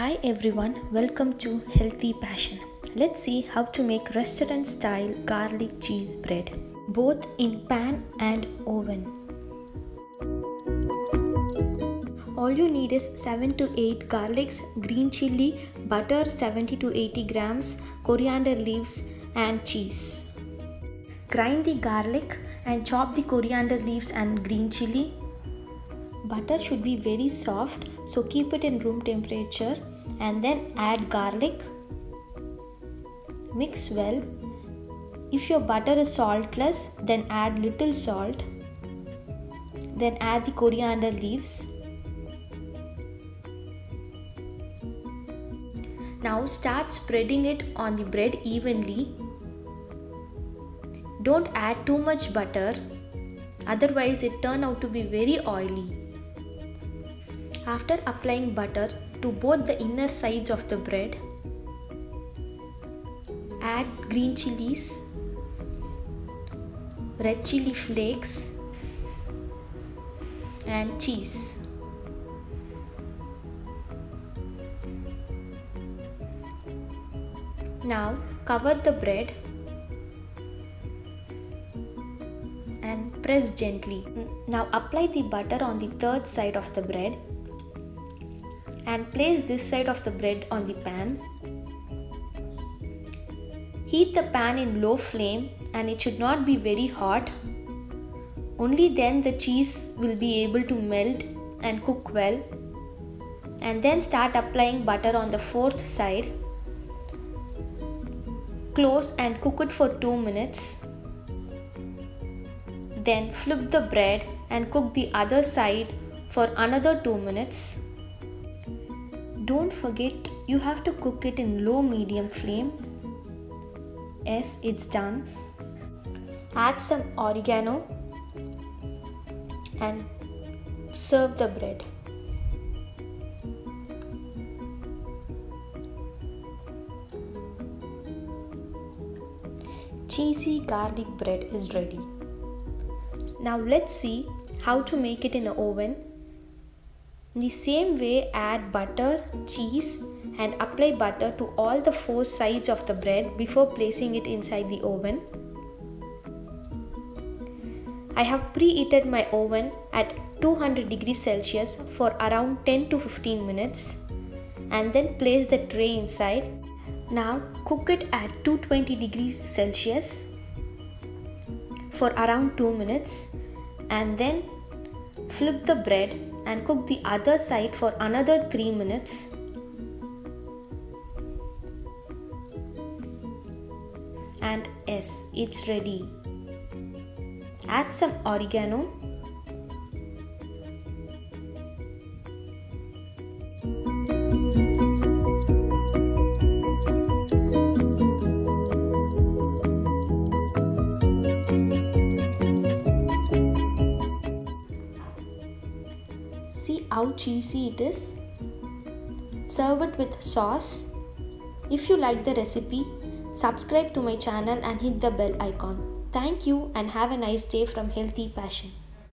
Hi everyone, welcome to Healthy Passion. Let's see how to make restaurant style garlic cheese bread, both in pan and oven. All you need is 7 to 8 garlics, green chili, butter 70 to 80 grams, coriander leaves, and cheese. Grind the garlic and chop the coriander leaves and green chili butter should be very soft so keep it in room temperature and then add garlic. Mix well. If your butter is saltless then add little salt. Then add the coriander leaves. Now start spreading it on the bread evenly. Don't add too much butter otherwise it turn out to be very oily. After applying butter to both the inner sides of the bread, add green chilies, red chili flakes, and cheese. Now cover the bread and press gently. Now apply the butter on the third side of the bread and place this side of the bread on the pan. Heat the pan in low flame and it should not be very hot. Only then the cheese will be able to melt and cook well. And then start applying butter on the fourth side. Close and cook it for 2 minutes. Then flip the bread and cook the other side for another 2 minutes. Don't forget you have to cook it in low medium flame. Yes, it's done. Add some oregano and serve the bread. Cheesy garlic bread is ready. Now let's see how to make it in an oven in the same way, add butter, cheese, and apply butter to all the four sides of the bread before placing it inside the oven. I have preheated my oven at 200 degrees Celsius for around 10 to 15 minutes and then place the tray inside. Now cook it at 220 degrees Celsius for around 2 minutes and then flip the bread and cook the other side for another 3 minutes. And yes, it's ready. Add some oregano See how cheesy it is? Serve it with sauce. If you like the recipe, subscribe to my channel and hit the bell icon. Thank you and have a nice day from Healthy Passion.